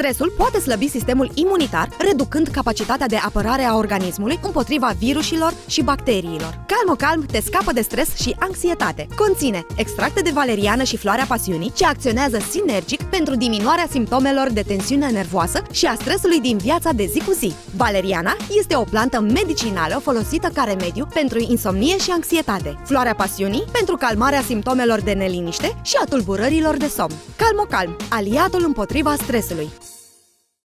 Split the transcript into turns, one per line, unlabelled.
Stresul poate slăbi sistemul imunitar, reducând capacitatea de apărare a organismului împotriva virusilor și bacteriilor. Calmo Calm te scapă de stres și anxietate. Conține extracte de valeriană și floarea pasiunii, ce acționează sinergic pentru diminuarea simptomelor de tensiune nervoasă și a stresului din viața de zi cu zi. Valeriana este o plantă medicinală folosită ca remediu pentru insomnie și anxietate. Floarea pasiunii pentru calmarea simptomelor de neliniște și a tulburărilor de somn. Calmo Calm, aliatul împotriva stresului.